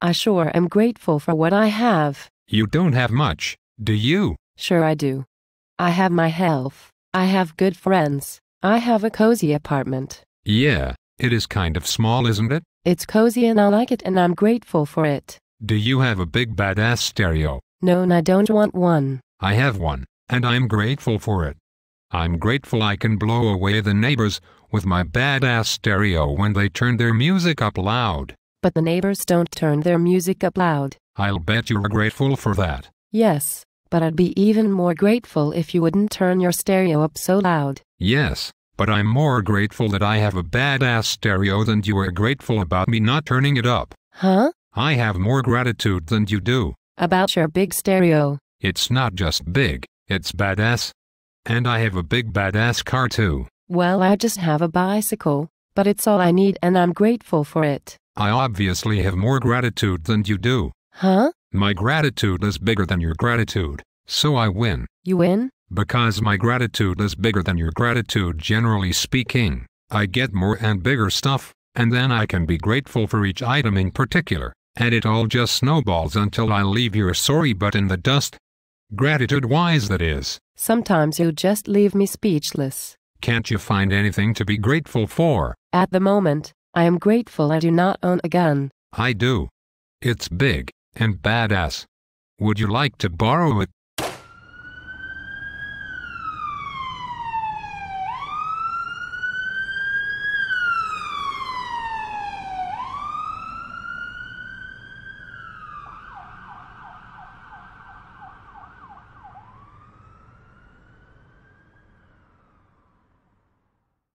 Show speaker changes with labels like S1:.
S1: I sure am grateful for what I have.
S2: You don't have much, do you?
S1: Sure I do. I have my health. I have good friends. I have a cozy apartment.
S2: Yeah, it is kind of small, isn't it?
S1: It's cozy and I like it and I'm grateful for it.
S2: Do you have a big badass stereo?
S1: No, and I don't want one.
S2: I have one, and I'm grateful for it. I'm grateful I can blow away the neighbors with my badass stereo when they turn their music up loud.
S1: But the neighbors don't turn their music up loud.
S2: I'll bet you're grateful for that.
S1: Yes, but I'd be even more grateful if you wouldn't turn your stereo up so loud.
S2: Yes, but I'm more grateful that I have a badass stereo than you are grateful about me not turning it up.
S1: Huh?
S2: I have more gratitude than you do.
S1: About your big stereo.
S2: It's not just big, it's badass. And I have a big badass car too.
S1: Well, I just have a bicycle, but it's all I need and I'm grateful for it.
S2: I obviously have more gratitude than you do.
S1: Huh?
S2: My gratitude is bigger than your gratitude, so I win.
S1: You win?
S2: Because my gratitude is bigger than your gratitude generally speaking, I get more and bigger stuff, and then I can be grateful for each item in particular, and it all just snowballs until I leave your sorry butt in the dust. Gratitude wise, that is.
S1: Sometimes you just leave me speechless.
S2: Can't you find anything to be grateful for?
S1: At the moment, I am grateful I do not own a gun.
S2: I do. It's big and badass. Would you like to borrow it?